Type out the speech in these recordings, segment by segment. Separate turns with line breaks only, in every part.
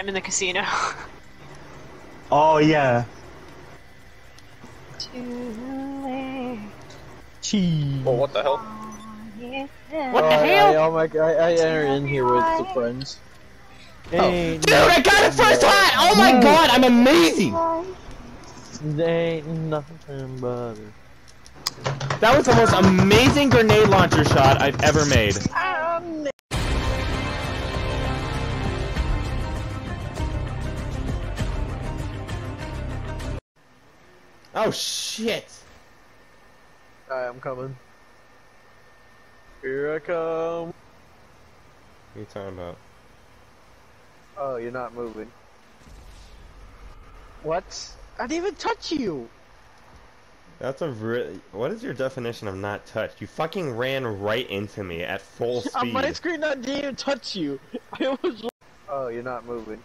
I'm in the casino.
Oh yeah. Cheese.
Oh, what the hell?
What the oh, hell? I, oh my, I, I enter in here with the friends. Oh.
Hey,
Dude, I got it first hot! Oh my
No.
god, I'm amazing!
They ain't nothing but
That was the most amazing grenade launcher shot I've ever made. Ah. Oh shit!
Alright, I'm coming. Here I come.
What are you talking about?
Oh, you're not moving. What? I didn't even touch you!
That's a really. What is your definition of not touch? You fucking ran right into me at full speed.
On
speed.
my screen, I didn't even touch you. It was. Oh, you're not moving.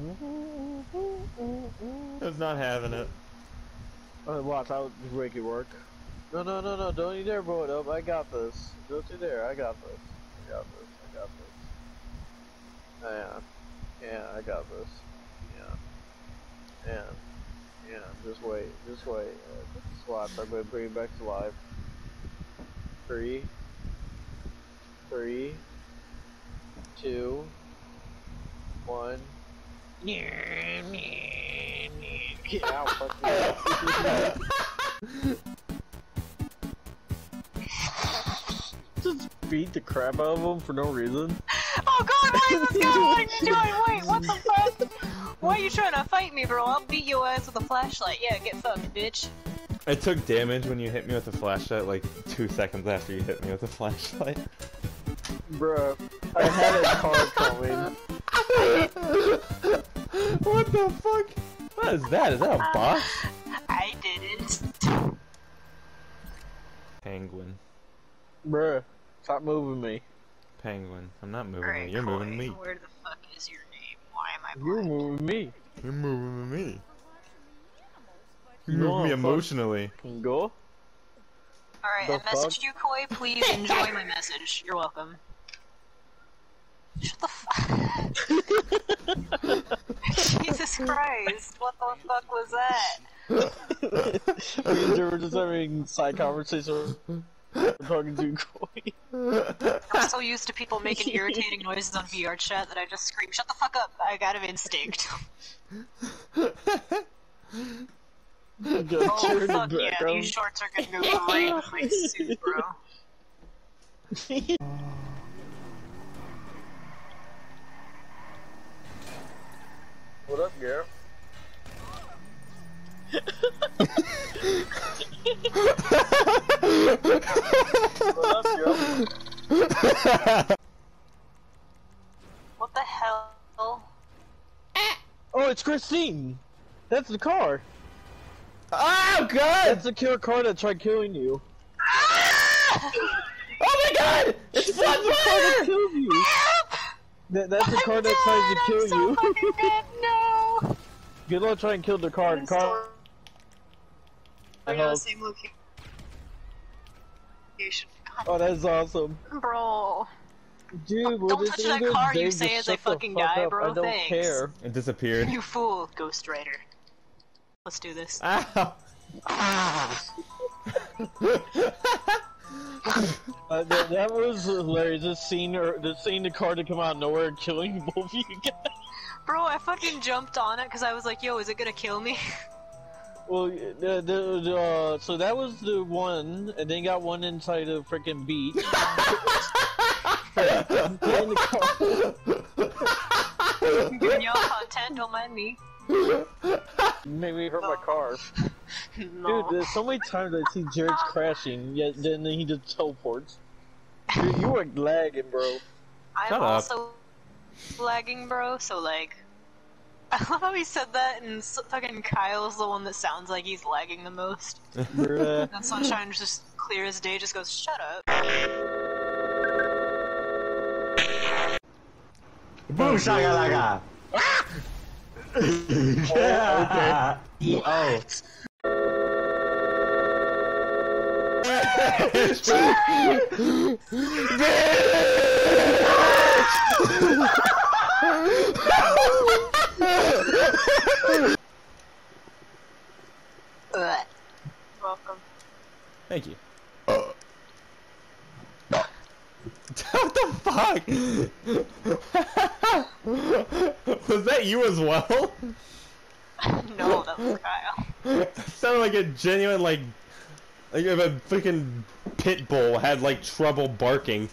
I was not having it.
Uh, watch, I'll just make it work. No, no, no, no, don't you dare blow it up. I got this. Don't you dare. I got this. I got this. I got this. Yeah. Yeah, I got this. Yeah. Yeah. Yeah, just wait. Just wait. Uh, just watch. I'm gonna bring it back to life. Three. Three. Two. One. Get out. Just beat the crap out of him for no reason.
oh god, what is this guy? What are you doing? Wait, what the fuck? Why are you trying to fight me, bro? I'll beat your ass with a flashlight. Yeah, get fucked, bitch.
I took damage when you hit me with the flashlight, like two seconds after you hit me with the flashlight.
Bruh, I had a car coming.
what the fuck? What is that? Is that a uh, box?
I didn't.
Penguin.
Bruh, stop moving me.
Penguin. I'm not moving
Alright,
you. You're moving me.
Where the fuck is your name? Why am I
You're
blind?
moving me.
You're moving me. You
No,
move me
fuck.
emotionally.
Go.
Alright,
The
I messaged you, Koi. Please enjoy my message. You're welcome. Shut the fuck. Jesus Christ, what the fuck was that?
Me and Joe were just having side conversation. We're talking to Koi.
I'm so used to people making irritating noises on VR chat that I just scream, shut the fuck up, I got an instinct. Oh fuck yeah, these shorts are gonna go great with my suit, bro.
What up, girl? what up, girl?
What the hell?
Oh, it's Christine. That's the car.
oh god!
That's the killer car that tried killing you. Ah!
Oh my god! It's
That's the car that
Fire!
killed you. That, that's the car that tried to kill
I'm
you. Good luck trying to kill the car. The
I'm
car.
We're in the same location.
Oh, that's awesome.
bro.
Dude,
Don't touch that car you say
just
as I fucking
fuck
die,
up.
bro,
I don't
thanks.
care.
It disappeared.
You fool, Ghost Rider. Let's do this.
Ow!
Uh, that, that was hilarious. Just seeing her, just seeing the car to come out of nowhere killing both of you guys.
Bro, I fucking jumped on it because I was like, yo, is it gonna kill me?
Well, the, the, the, uh, so that was the one, and then got one inside the freaking beach. Get in the car.
I'm giving y'all content, don't mind me.
Made me hurt my car.
No.
Dude, there's so many times I see Jaret's crashing, yet then he just teleports. Dude, you were lagging, bro.
I'm
Shut up.
Also lagging, bro, so like. I love how he said that, and fucking Kyle's the one that sounds like he's lagging the most. And Sunshine just clear as day just goes, shut up.
Boom shakalaka! Oh, yeah. Oh.
Ugh.
Thank you. what the fuck? was that you as well?
no, that was Kyle.
That sounded like a genuine like like if a freaking pit bull had like trouble barking.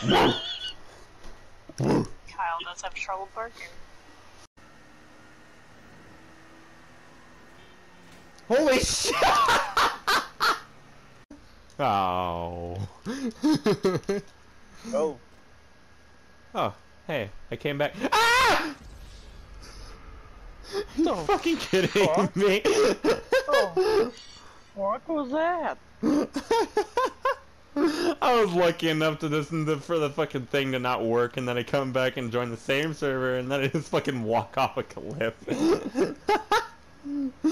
Kyle does have trouble barking.
Holy shit! Oh.
Oh.
oh, hey, I came back. Ah! You fucking kidding
fuck?
me?
Oh. What was that?
I was lucky enough to listen to, for the fucking thing to not work, and then I come back and join the same server, and then I just fucking walk off a cliff.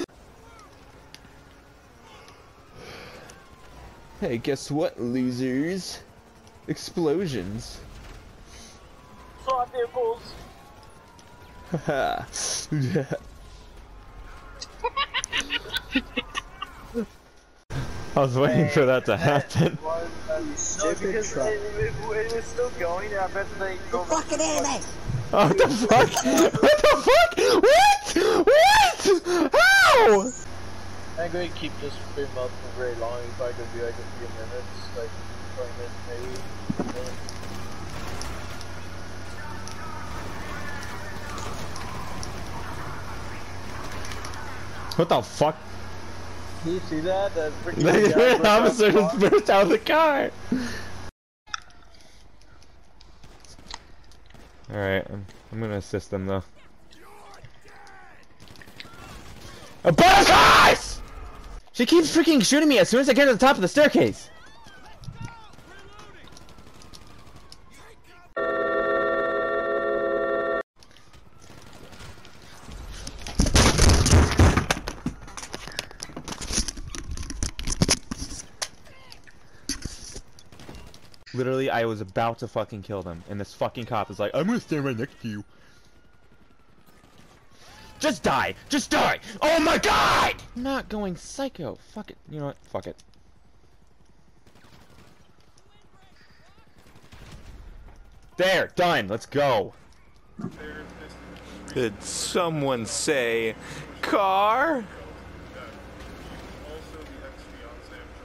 hey, guess what, losers? Explosions.
Saw nipples.
Haha. I was waiting for that to happen.
Why is that? No, because it, it, it was still going. I bet they go.
Fucking anime!
Oh, what the fuck? What the fuck? What? What? How?
I'm going to keep this stream up for very long. It's probably going to be like a few minutes, like 20 minutes maybe.
What the fuck?
Do you see that? That freaking guy broke
The officer
the
just burst out of the car. Alright, I'm, I'm gonna assist them though. A butterflies! She keeps freaking shooting me as soon as I get to the top of the staircase. Literally, I was about to fucking kill them, and this fucking cop is like, I'm gonna stand right next to you. Just die! Just die! Oh my god! I'm not going psycho. Fuck it. You know what? Fuck it. There! Done! Let's go!
Did someone say car?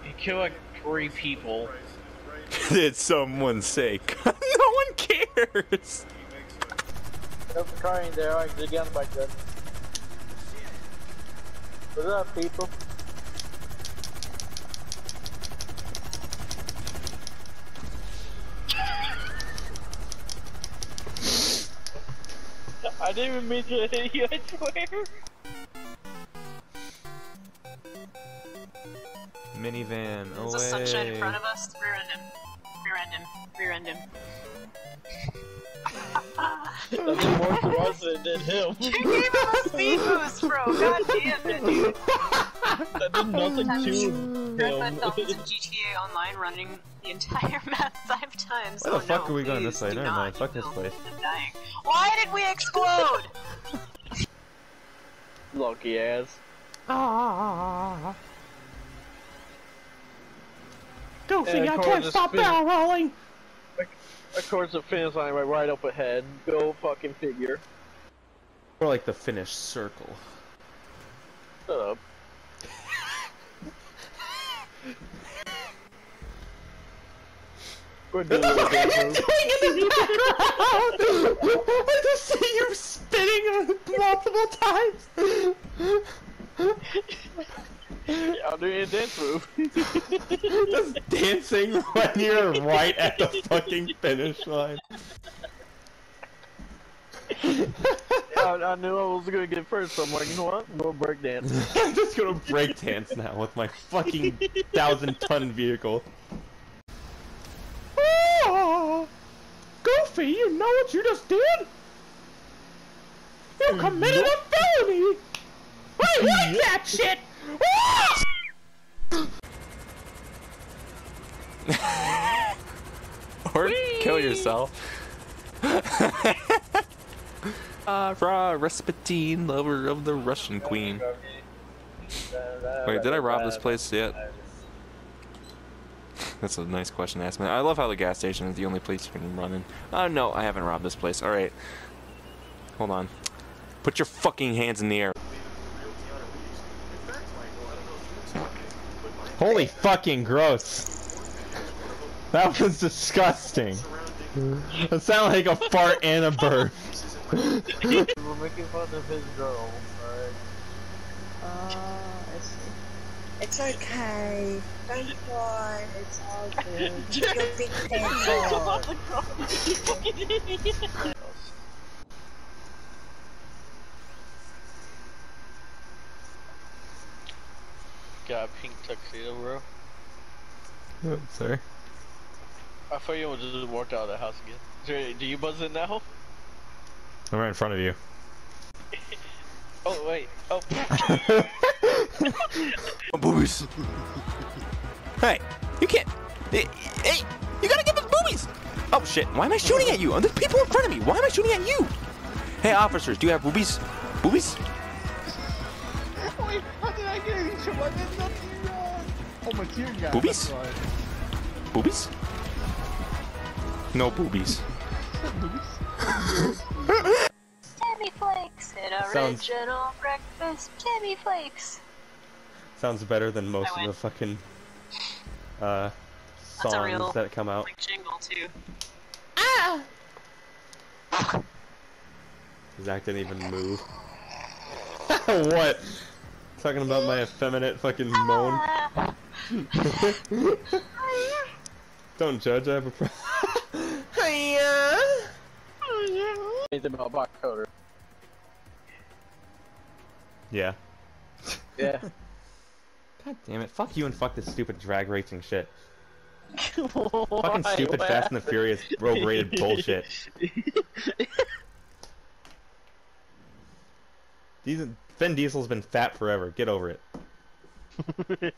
He killed like three people.
Did someone say car? No one cares.
There's a car in there. I can get back then. What's up, people? I didn't even mean to hit you, I swear.
Minivan,
There's a sunshine in front of us. Rear end him. Rear end him. Rear end him.
That did us than it did him.
You gave him a speed boost, bro. God damn it, dude.
That did nothing to
Found
him.
myself in GTA Online running the entire map five times.
Why the
oh,
fuck
no,
are we going this
please
way? Never mind, fuck this place.
I'm dying. Why did we explode?
Lucky ass.
Ah. Goofy,
And
I can't stop barrel rolling!
Of course, the finish line right, right up ahead. Go fucking figure.
Or like the finish circle.
Shut up. We're doing a little dance move.
I just see you spinning multiple times!
I'm doing a dance move.
just dancing when you're right at the fucking finish line.
I, I knew I was gonna get first, so I'm like, you know what? We'll break dance.
I'm just gonna break dance now with my fucking thousand ton vehicle. Ah, Goofy, you know what you just did? You committed a felony! I like that shit!
Or kill yourself. Uh, Avra Rasputin, lover of the Russian queen. Wait, did I rob this place yet? That's a nice question to ask, man. I love how the gas station is the only place you can run in. Oh, no, I haven't robbed this place. Alright. Hold on. Put your fucking hands in the air.
Holy fucking gross. That was disgusting. That sounded like a fart and a burp.
We're making fun of his girl, alright?
Ah, I see. It's okay. Don't cry. It's all good. You're big pimple.
Got a pink tuxedo, bro.
Oh, sorry.
I thought you would just walked out of the house again. So, do you buzz in now?
I'm right in front of you.
Oh, wait. Oh,
Boobies. hey, you can't. Hey, hey, you gotta give us boobies. Oh shit! Why am I shooting at you? There's people in front of me. Why am I shooting at you? Hey, officers, do you have boobies? Boobies?
Wait, how did I get any trouble? I did nothing wrong. Oh, my tear gas.
Boobies? Boobies? No boobies.
Timmy Flakes, an
Sounds-
original breakfast. Timmy Flakes.
Sounds better than most of the fucking uh songs
real-
that come out.
Like jingle too.
Zack didn't even move. what? Talking about my effeminate fucking moan. Don't judge, I have a problem.
Anything about Bach Coder.
Yeah.
Yeah.
God damn it, fuck you and fuck this stupid drag racing shit. Fucking stupid
What
Fast and the Furious road rated bullshit. These Vin Diesel's been fat forever. Get over it.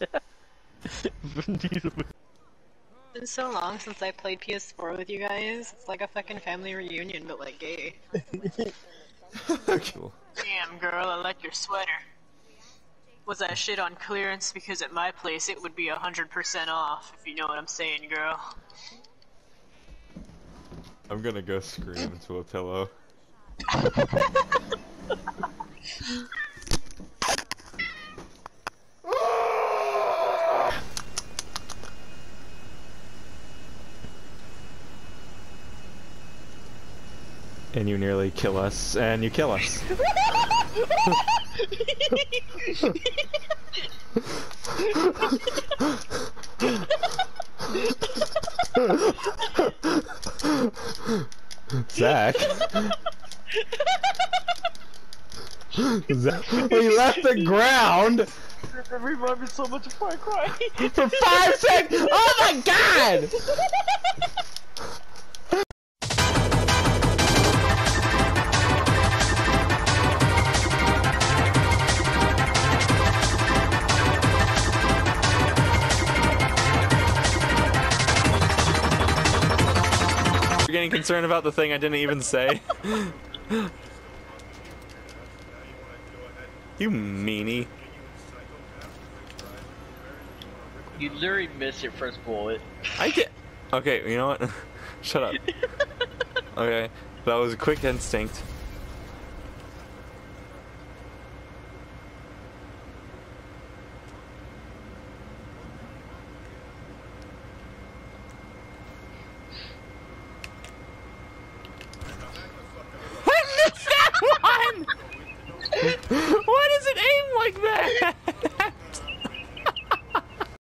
It's been so long since I played PS4 with you guys. It's like a fucking family reunion, but like gay.
Cool.
Damn, girl, I like your sweater. Was that shit on clearance? Because at my place it would be a hundred percent off, if you know what I'm saying, girl.
I'm gonna go scream into a pillow. and you nearly kill us, and you kill us. Zack. Zack, we left the ground
That me so much of Far Cry.
for five seconds. Oh my god!
Concerned about the thing I didn't even say. you meanie.
you literally missed your first bullet.
I did. Okay, you know what? Shut up. Okay, that was a quick instinct.